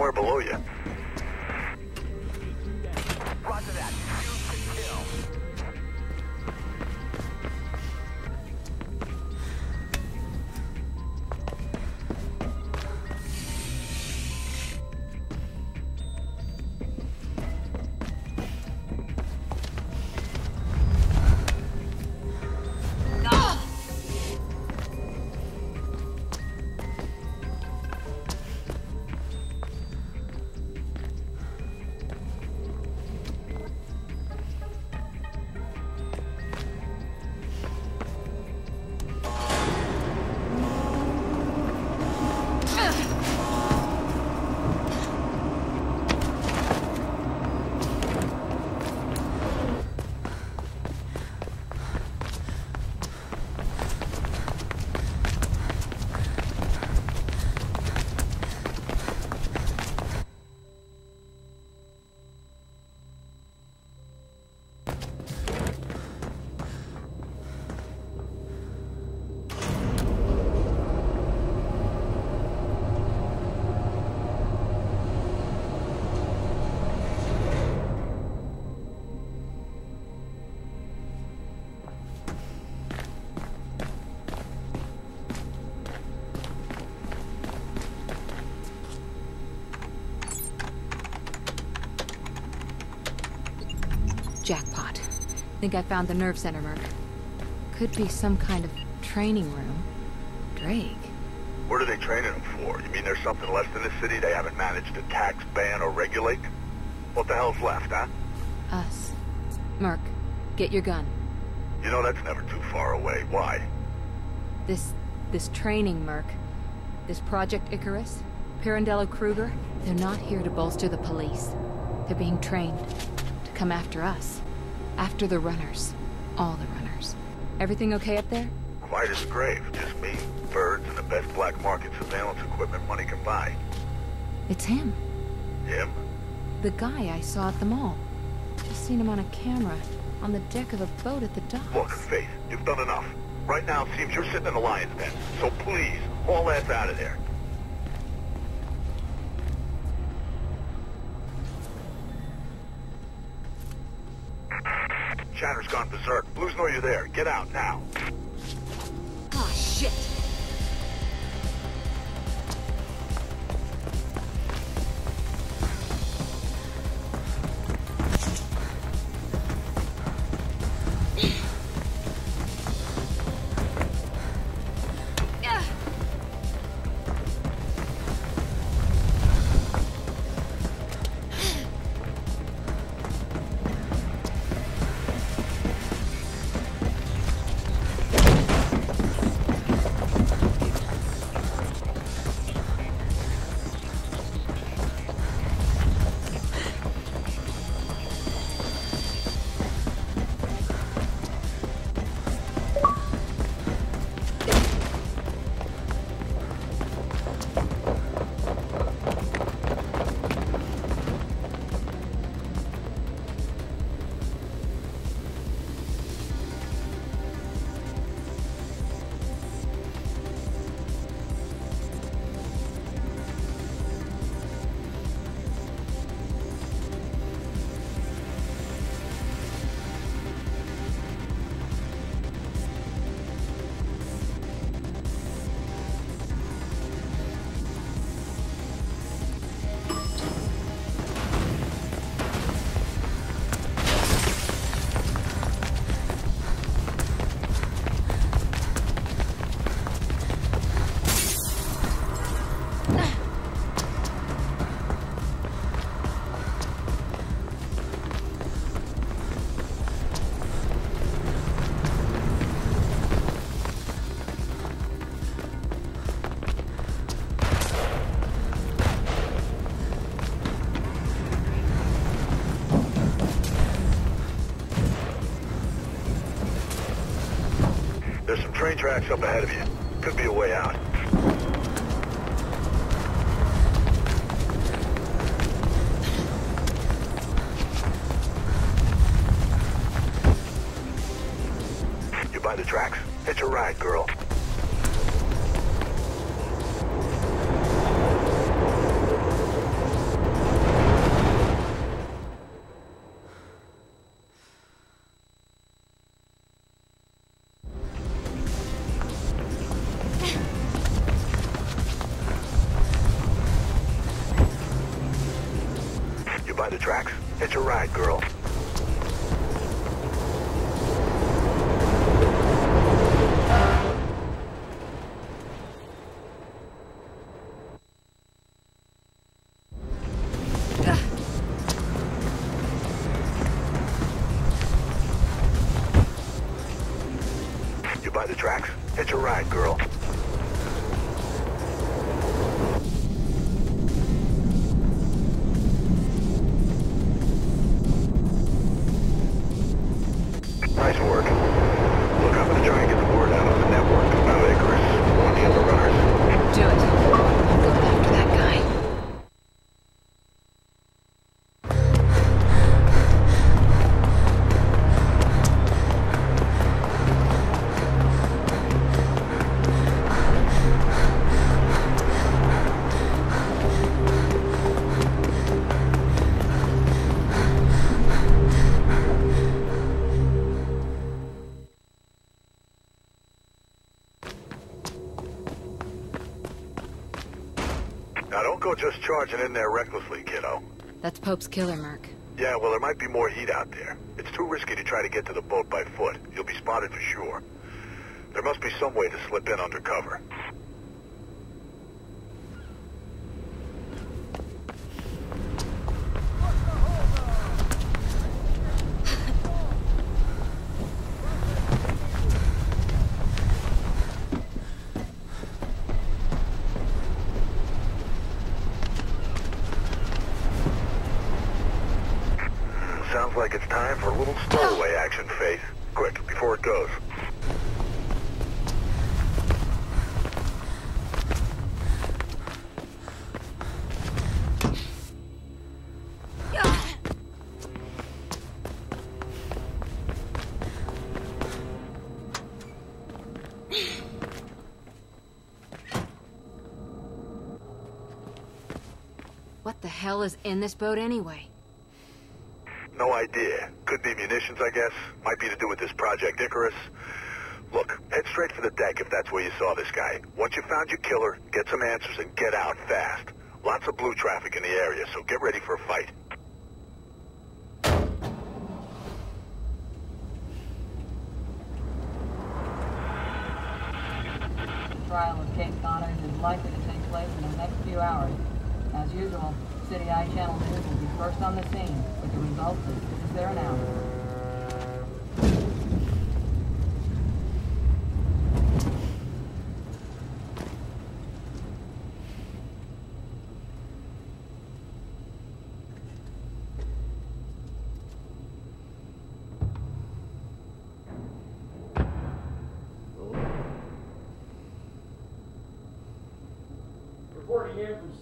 somewhere below you. Jackpot. Think I found the nerve center, Merc. Could be some kind of training room. Drake. What are they training them for? You mean there's something left in the city they haven't managed to tax, ban, or regulate? What the hell's left, huh? Us. Merc, get your gun. You know that's never too far away. Why? This... this training, Merc. This Project Icarus, Pirandello Kruger, they're not here to bolster the police. They're being trained come after us. After the runners. All the runners. Everything okay up there? Quiet as a grave. Just me, birds, and the best black market surveillance equipment money can buy. It's him. Him? The guy I saw at the mall. Just seen him on a camera, on the deck of a boat at the docks. Look, Faith, you've done enough. Right now, it seems you're sitting in the lion's den. So please, haul ass out of there. Chatter's gone berserk. Blues know you're there. Get out now. Oh, shit! Train tracks up ahead of you. Could be a way out. You by the tracks? Hitch a ride, girl. A ride, girl. Now don't go just charging in there recklessly, kiddo. That's Pope's killer, Merc. Yeah, well, there might be more heat out there. It's too risky to try to get to the boat by foot. You'll be spotted for sure. There must be some way to slip in undercover. Like it's time for a little stowaway action, Faith. Quick, before it goes. What the hell is in this boat anyway? No idea. Could be munitions, I guess. Might be to do with this Project Icarus. Look, head straight for the deck if that's where you saw this guy. Once you found your killer, get some answers and get out fast. Lots of blue traffic in the area, so get ready for a fight. Trial of Kate Connors is likely to take place in the next few hours. City Eye Channel News will be first on the scene with the results as soon as they're announced. Reporting in from